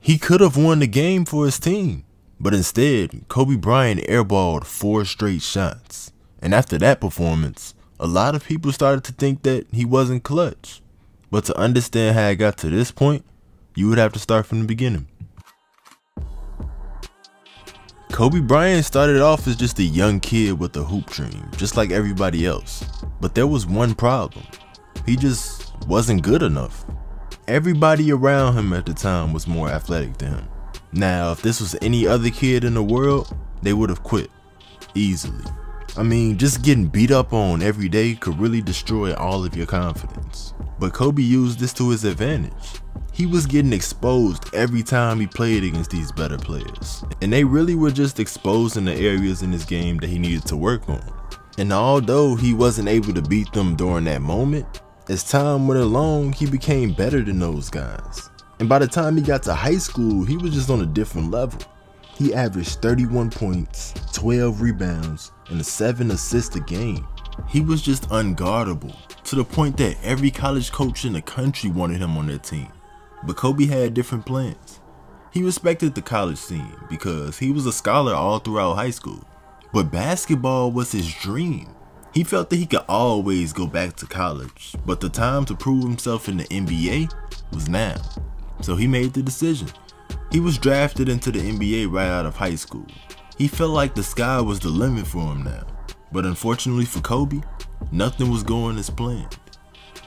He could have won the game for his team, but instead, Kobe Bryant airballed four straight shots. And after that performance, a lot of people started to think that he wasn't clutch. But to understand how it got to this point, you would have to start from the beginning. Kobe Bryant started off as just a young kid with a hoop dream, just like everybody else. But there was one problem. He just wasn't good enough. Everybody around him at the time was more athletic than him. Now, if this was any other kid in the world, they would have quit. Easily. I mean, just getting beat up on every day could really destroy all of your confidence. But Kobe used this to his advantage. He was getting exposed every time he played against these better players. And they really were just exposing the areas in his game that he needed to work on. And although he wasn't able to beat them during that moment, as time went along, he became better than those guys. And by the time he got to high school, he was just on a different level. He averaged 31 points, 12 rebounds, and 7 assists a game. He was just unguardable, to the point that every college coach in the country wanted him on their team. But Kobe had different plans. He respected the college scene because he was a scholar all throughout high school. But basketball was his dream. He felt that he could always go back to college, but the time to prove himself in the NBA was now. So he made the decision. He was drafted into the NBA right out of high school. He felt like the sky was the limit for him now. But unfortunately for Kobe, nothing was going as planned.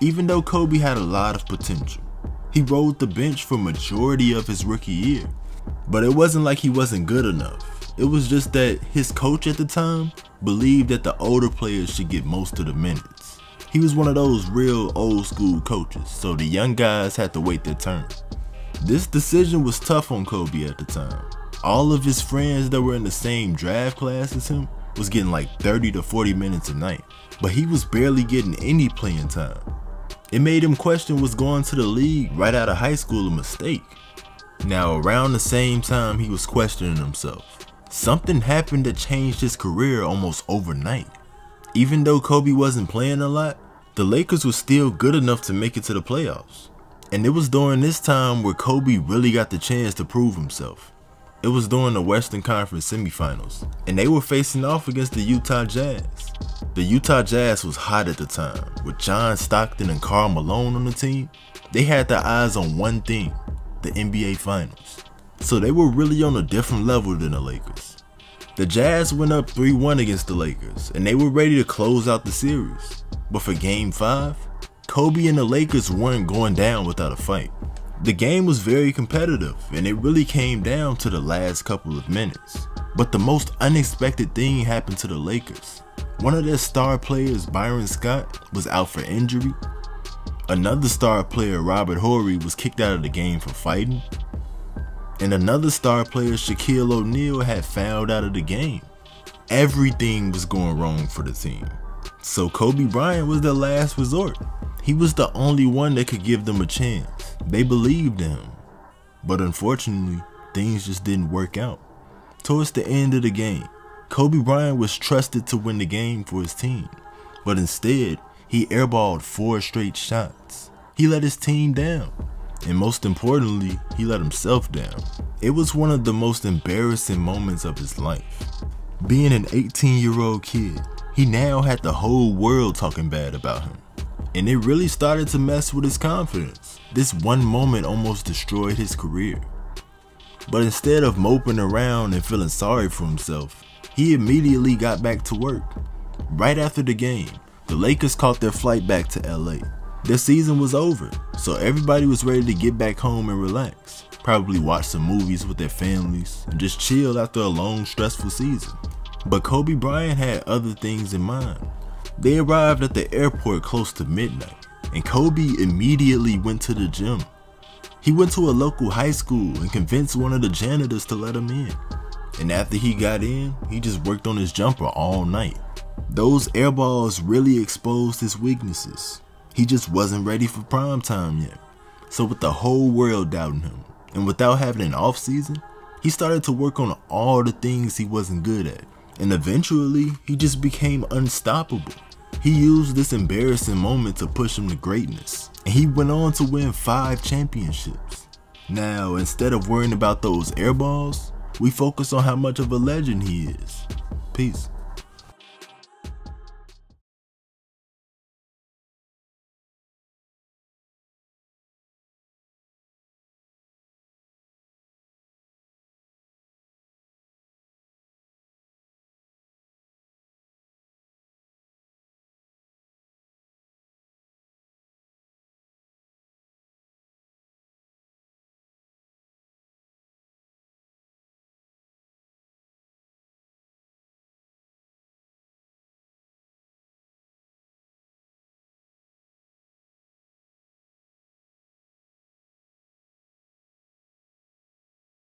Even though Kobe had a lot of potential, he rode the bench for majority of his rookie year. But it wasn't like he wasn't good enough. It was just that his coach at the time believed that the older players should get most of the minutes. He was one of those real old school coaches, so the young guys had to wait their turn. This decision was tough on Kobe at the time. All of his friends that were in the same draft class as him was getting like 30 to 40 minutes a night, but he was barely getting any playing time. It made him question was going to the league right out of high school a mistake. Now around the same time he was questioning himself, something happened that changed his career almost overnight. Even though Kobe wasn't playing a lot, the Lakers were still good enough to make it to the playoffs. And it was during this time where Kobe really got the chance to prove himself. It was during the Western Conference semifinals, and they were facing off against the Utah Jazz. The Utah Jazz was hot at the time, with John Stockton and Karl Malone on the team. They had their eyes on one thing, the NBA Finals. So they were really on a different level than the Lakers. The Jazz went up 3-1 against the Lakers, and they were ready to close out the series. But for game 5, Kobe and the Lakers weren't going down without a fight. The game was very competitive and it really came down to the last couple of minutes. But the most unexpected thing happened to the Lakers. One of their star players, Byron Scott, was out for injury. Another star player, Robert Horry, was kicked out of the game for fighting. And another star player, Shaquille O'Neal, had fouled out of the game. Everything was going wrong for the team. So Kobe Bryant was their last resort. He was the only one that could give them a chance. They believed in him. But unfortunately, things just didn't work out. Towards the end of the game, Kobe Bryant was trusted to win the game for his team. But instead, he airballed four straight shots. He let his team down. And most importantly, he let himself down. It was one of the most embarrassing moments of his life. Being an 18 year old kid, he now had the whole world talking bad about him and it really started to mess with his confidence. This one moment almost destroyed his career. But instead of moping around and feeling sorry for himself, he immediately got back to work. Right after the game, the Lakers caught their flight back to LA. Their season was over, so everybody was ready to get back home and relax. Probably watch some movies with their families and just chill after a long stressful season. But Kobe Bryant had other things in mind. They arrived at the airport close to midnight, and Kobe immediately went to the gym. He went to a local high school and convinced one of the janitors to let him in. And after he got in, he just worked on his jumper all night. Those airballs really exposed his weaknesses. He just wasn't ready for prime time yet. So with the whole world doubting him, and without having an off season, he started to work on all the things he wasn't good at. And eventually, he just became unstoppable. He used this embarrassing moment to push him to greatness, and he went on to win five championships. Now, instead of worrying about those airballs, we focus on how much of a legend he is. Peace.